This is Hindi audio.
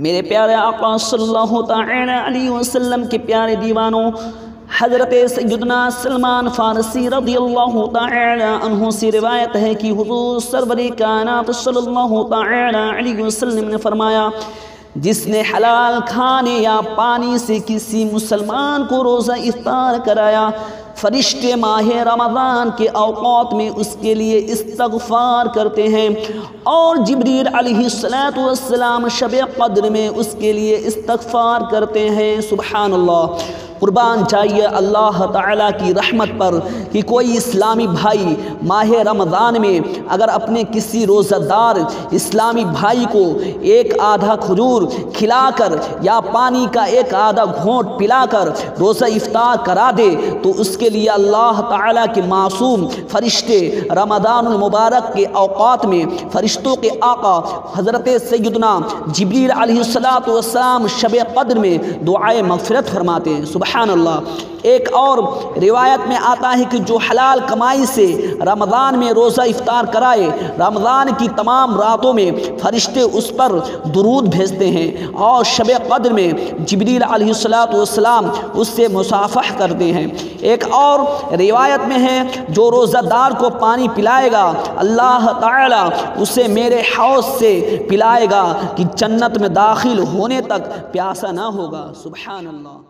मेरे प्यारे आका सल्लल्लाहु अलैहि वसल्लम के प्यारे दीवानों, हज़रत सैदना सलमान फ़ारसी रदी अल्लाह से रिवायत है कि हुजूर सरवर कायनात सल्लल्लाहु अलैहि वसल्लम ने फरमाया, जिसने हलाल खाने या पानी से किसी मुसलमान को रोज़ा इफ्तार कराया फरिश्ते माह रमज़ान के अवकात में उसके लिए इस्तगफ़ार करते हैं। और जबरीर अलैहिस्सलाम शब कद्र में उसके लिए इस्तगफ़ार करते हैं। सुबहानल्लाह। कुर्बान चाहिए अल्लाह ताला की रहमत पर कि कोई इस्लामी भाई माह रमज़ान में अगर अपने किसी रोज़ादार इस्लामी भाई को एक आधा खजूर खिलाकर या पानी का एक आधा घोंट पिलाकर रोज़ा इफ्तार करा दे तो उसके लिए अल्लाह ताला के मासूम फरिश्ते रमज़ान मुबारक के अवकात में फ़रिश्तों के आका हज़रत सैदना जबरील अलैहिस्सलाम शब कद्र में दुआए मगफ़रत फरमाते हैं। सुबह अल्लाह एक और रिवायत में आता है कि जो हलाल कमाई से रमज़ान में रोज़ा इफ्तार कराए, रमज़ान की तमाम रातों में फरिश्ते उस पर दरूद भेजते हैं और शब कद्र में जबरील उससे मुसाफ़ह करते हैं। एक और रिवायत में है, जो रोज़ादार को पानी पिलाएगा, अल्लाह ताला उसे मेरे हौस से पिलाएगा कि जन्नत में दाखिल होने तक प्यासा ना होगा। सुबहान अल्लाह